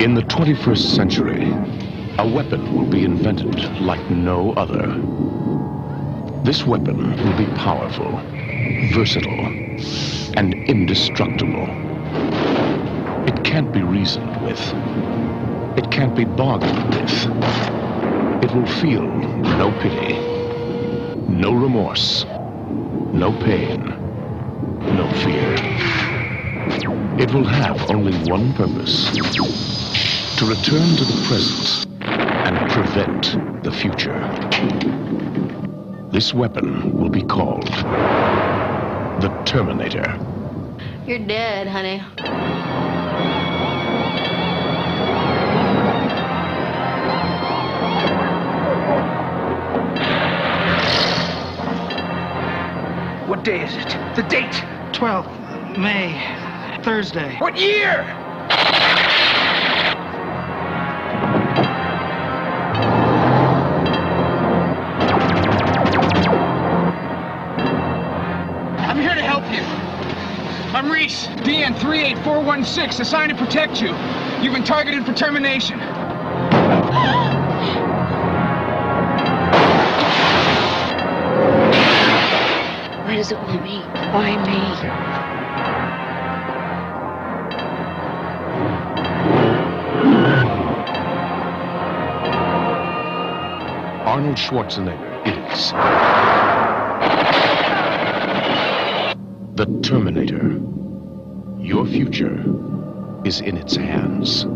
In the 21st century, a weapon will be invented like no other. This weapon will be powerful, versatile, and indestructible. It can't be reasoned with. It can't be bargained with. It will feel no pity, no remorse, no pain, no fear. It will have only one purpose. To return to the present and prevent the future. This weapon will be called the Terminator. You're dead, honey. What day is it? The date! 12th May, Thursday. What year? I'm here to help you. I'm Reese, DN 38416, assigned to protect you. You've been targeted for termination. What does it want me? Why me? Arnold Schwarzenegger is the Terminator. Your future is in its hands.